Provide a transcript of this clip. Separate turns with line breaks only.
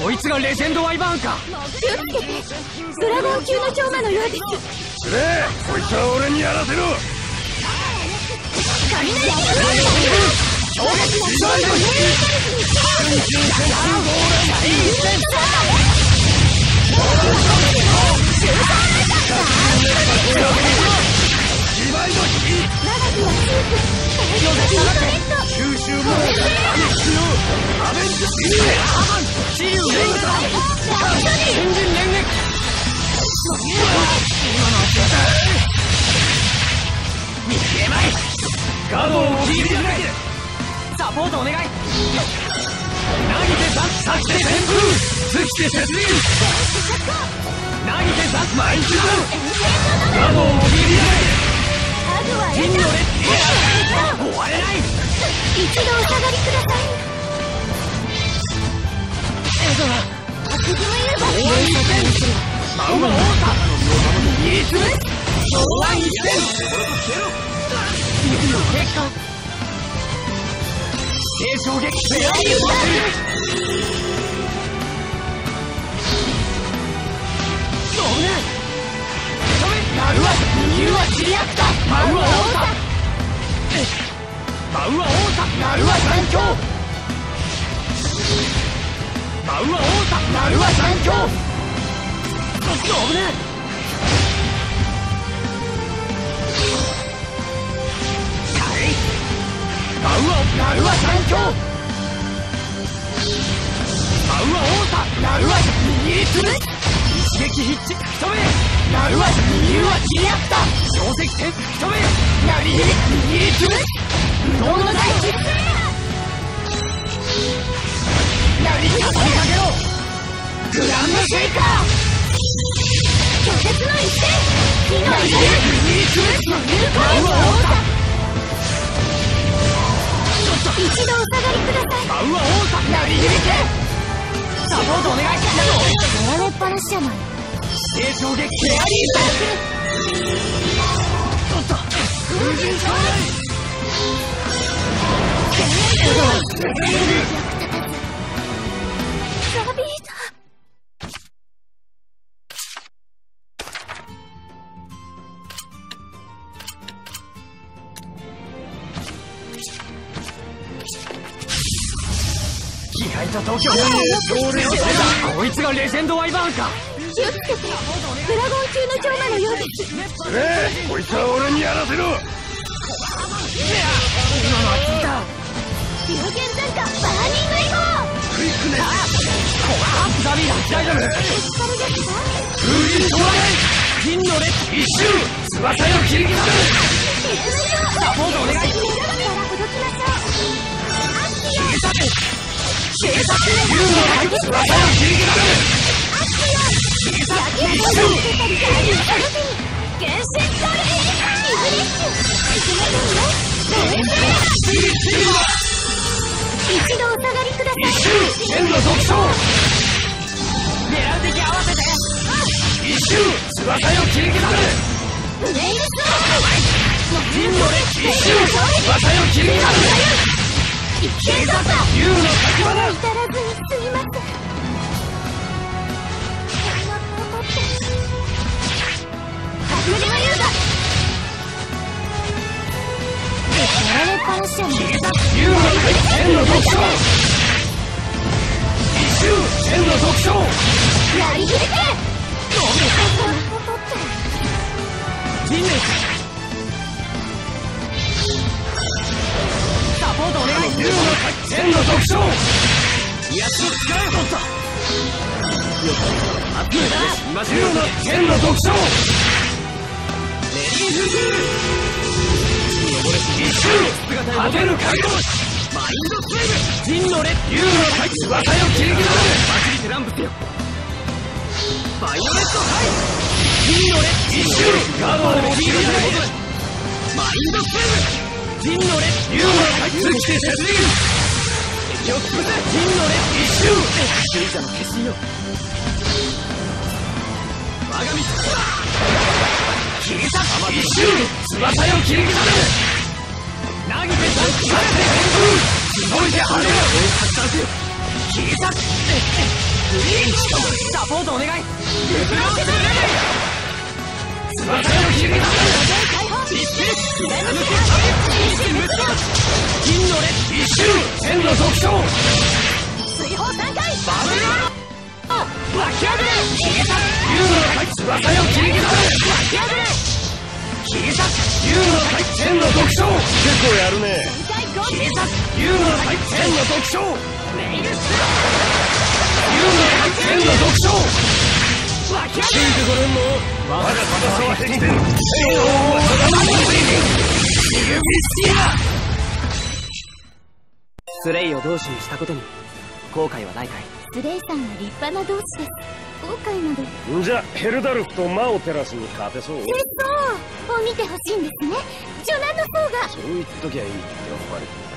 こいつがレジェンドワイバーンか。
気をつけてドラゴン級の超魔のようです
くれこいつは俺にやらせろ。九
一度お下がりください。
マウマ王さいつ上腕一戦結果低衝撃フェアリーバそうね止めなるわ右はチリアクタマウア王さマウア王さなるわ三強マウア王さなるわ三強危ねえ。マウアナルワ三強。マウア王さナルワ握りつぶ一撃必致吹き止めナルワ右は切り合った。りかけろ。グランドシェイカー。
拒絶の一戦火の
なり
一
握りつぶ
戦マユー
マウア王さ
一度お下がりください。
サポートお願いします
やられっぱなしじゃない
低衝撃フェアリーバーおっと風神少
ザビータ
気合と度胸こいつがレジェンドワイバーンか
気をつけてドラゴン級の超魔のようです
くれこいつは俺にやらせろ
今のは聞いた
流言残火バーニングエゴ
クイックネ
ザビー大丈夫
エスカルですか
風神少
金のレッ
年一周翼よ切り刻む
サポートお願い
一度お下がりください
む一周天の特徴
狙う敵合わせて
一周翼よ切り刻む
ブレイルス
金のレッ
一周翼よ切り刻む
警察だ。
竜の先花
至らずにすみませんこんなことってはだやられっぱなしじゃない
竜の天の特徴竜の天の特徴
やつを使えとった
竜の天の特徴一周果てぬ覚悟
マインドスウェーブ金のレ
竜の翼よ切り刻む
バチリテランプスよバイオレットハイ金のレッ
一周ガードを切り刻む
マインドスウェーブ金のレッ
竜の月て雪輪
敵を潰せ金のレッ
一周
勇者の化身よ我が道切り裂く
一周翼よ切り刻む
投げて残機
晴れて旋風動いて跳ねる
発散せよ切り裂くグリーンチカムサポートお願いルフロースブレイ翼を切り裂くディスピリッツ貫け一無双銀の列一周千の特徴
水砲3回
バブルアロ湧き上がれ切り裂く竜の高い翼よ切り裂く湧き上がれ切り裂く竜の高い千の特徴
結構やる
スレイを同志にしたことに後悔はないかい。
スレイさんは立派な同志です。後悔など
じゃヘルダルフと魔を照らすに勝てそう？
そうを見てほしいんですね。ジョナの方が。
そう言っときゃいいって思われて